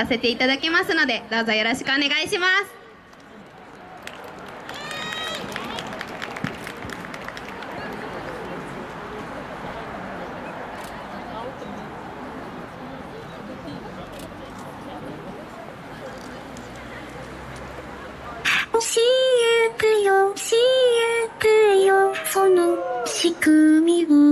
させていただきますのでどうぞよろしくお願いします教えてよ、教えてよ、その仕組みを。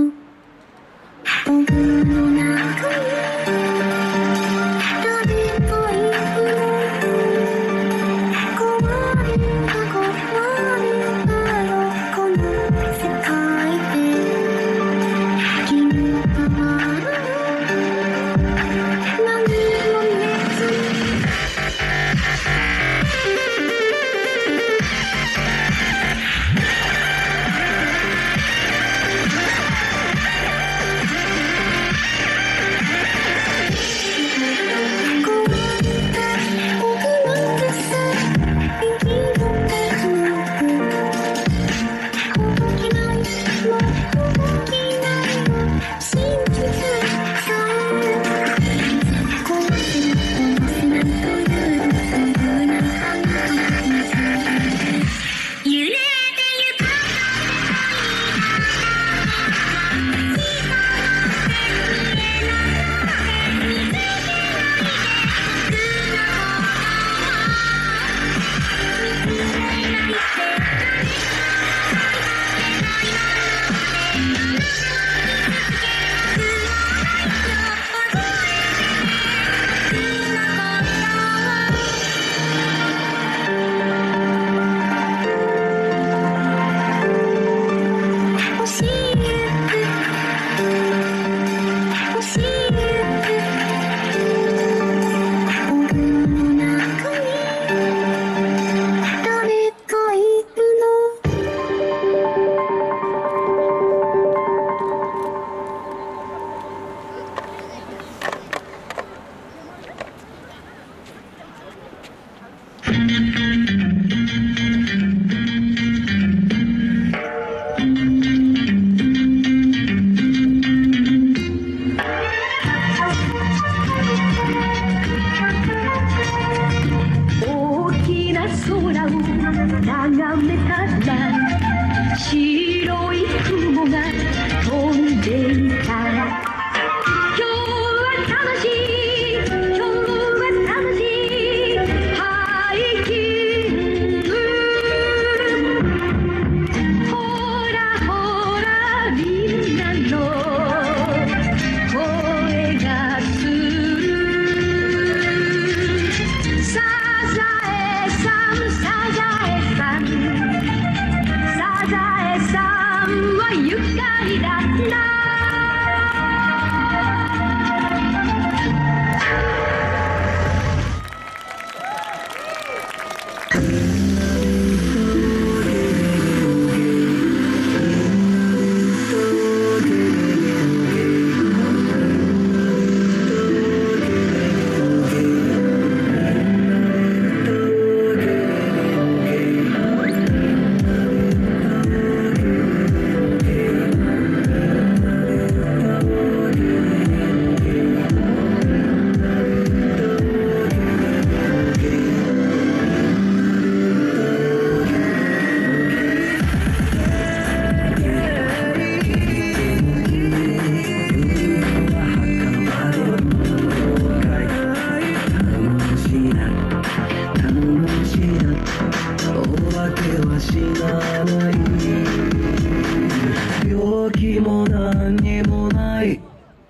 は愉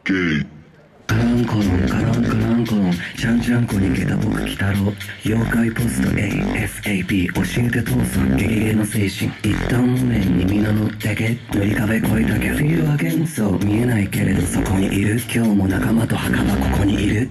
カランコロンカランカランコロンちゃんちゃんこにげた僕鬼太郎妖怪ポスト ASAP 教えて父さんゲゲゲの精神一旦無念に皆乗ってけ塗り壁越えたけフィールは幻想見えないけれどそこにいる今日も仲間と墓場ここにいる